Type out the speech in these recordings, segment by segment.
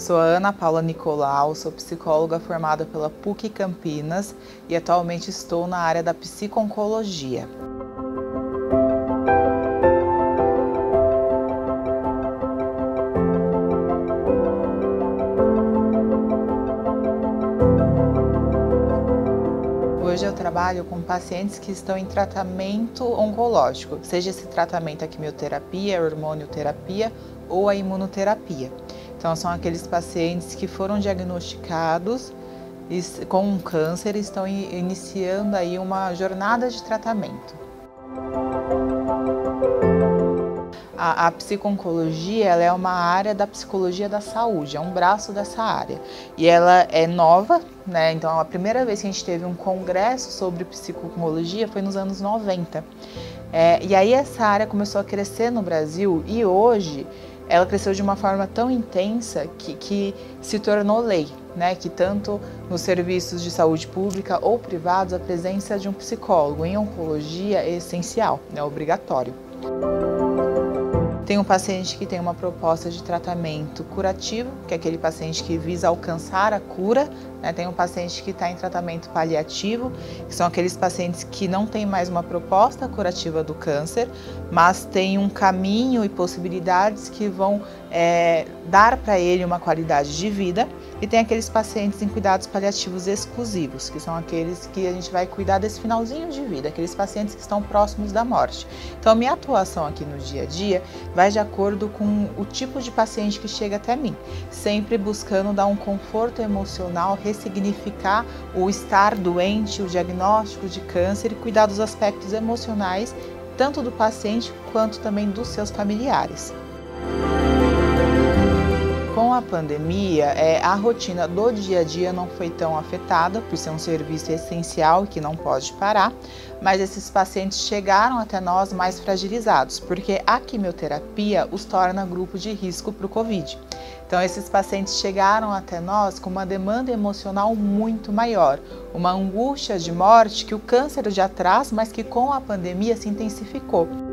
Sou a Ana Paula Nicolau, sou psicóloga formada pela PUC Campinas e atualmente estou na área da psiconcologia. Hoje eu trabalho com pacientes que estão em tratamento oncológico, seja esse tratamento a quimioterapia, a hormonioterapia ou a imunoterapia. Então, são aqueles pacientes que foram diagnosticados com um câncer e estão iniciando aí uma jornada de tratamento. A, a psiconcologia ela é uma área da psicologia da saúde, é um braço dessa área. E ela é nova, né? Então, a primeira vez que a gente teve um congresso sobre psiconcologia foi nos anos 90. É, e aí essa área começou a crescer no Brasil e hoje ela cresceu de uma forma tão intensa que, que se tornou lei, né? que tanto nos serviços de saúde pública ou privados a presença de um psicólogo em oncologia é essencial, é né? obrigatório. Tem um paciente que tem uma proposta de tratamento curativo, que é aquele paciente que visa alcançar a cura. Né? Tem um paciente que está em tratamento paliativo, que são aqueles pacientes que não têm mais uma proposta curativa do câncer, mas tem um caminho e possibilidades que vão é, dar para ele uma qualidade de vida. E tem aqueles pacientes em cuidados paliativos exclusivos, que são aqueles que a gente vai cuidar desse finalzinho de vida, aqueles pacientes que estão próximos da morte. Então, minha atuação aqui no dia a dia vai de acordo com o tipo de paciente que chega até mim, sempre buscando dar um conforto emocional, ressignificar o estar doente, o diagnóstico de câncer e cuidar dos aspectos emocionais, tanto do paciente quanto também dos seus familiares a pandemia, é, a rotina do dia a dia não foi tão afetada, por ser um serviço essencial que não pode parar, mas esses pacientes chegaram até nós mais fragilizados, porque a quimioterapia os torna grupo de risco para o Covid. Então, esses pacientes chegaram até nós com uma demanda emocional muito maior, uma angústia de morte que o câncer já traz, mas que com a pandemia se intensificou.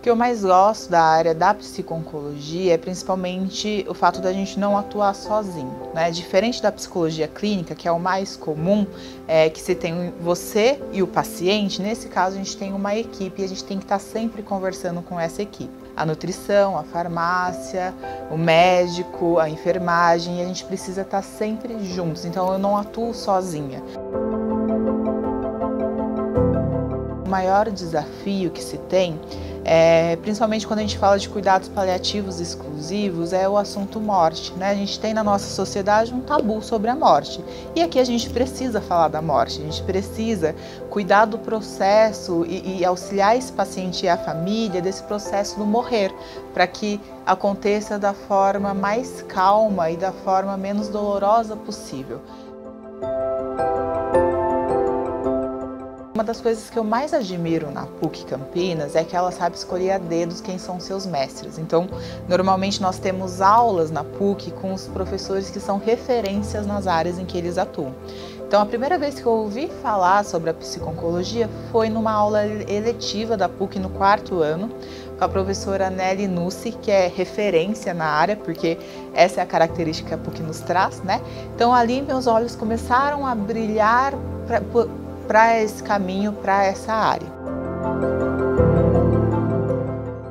O que eu mais gosto da área da psiconcologia é principalmente o fato da gente não atuar sozinho, né? Diferente da psicologia clínica, que é o mais comum, é que se tem você e o paciente, nesse caso a gente tem uma equipe e a gente tem que estar sempre conversando com essa equipe. A nutrição, a farmácia, o médico, a enfermagem, e a gente precisa estar sempre juntos. Então eu não atuo sozinha. Maior desafio que se tem é, principalmente quando a gente fala de cuidados paliativos exclusivos, é o assunto morte. Né? A gente tem na nossa sociedade um tabu sobre a morte. E aqui a gente precisa falar da morte, a gente precisa cuidar do processo e, e auxiliar esse paciente e a família desse processo do morrer, para que aconteça da forma mais calma e da forma menos dolorosa possível. Uma das coisas que eu mais admiro na PUC Campinas é que ela sabe escolher a dedos quem são seus mestres. Então, normalmente nós temos aulas na PUC com os professores que são referências nas áreas em que eles atuam. Então, a primeira vez que eu ouvi falar sobre a psiconcologia foi numa aula eletiva da PUC no quarto ano, com a professora Nelly Nussi, que é referência na área, porque essa é a característica que a PUC nos traz, né? Então, ali meus olhos começaram a brilhar para esse caminho, para essa área.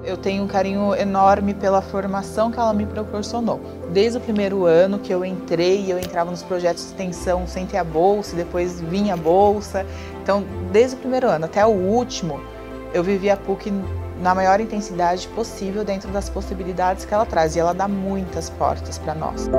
Eu tenho um carinho enorme pela formação que ela me proporcionou. Desde o primeiro ano que eu entrei, eu entrava nos projetos de extensão sem ter a bolsa, depois vinha a bolsa. Então, desde o primeiro ano até o último, eu vivi a PUC na maior intensidade possível dentro das possibilidades que ela traz. E ela dá muitas portas para nós.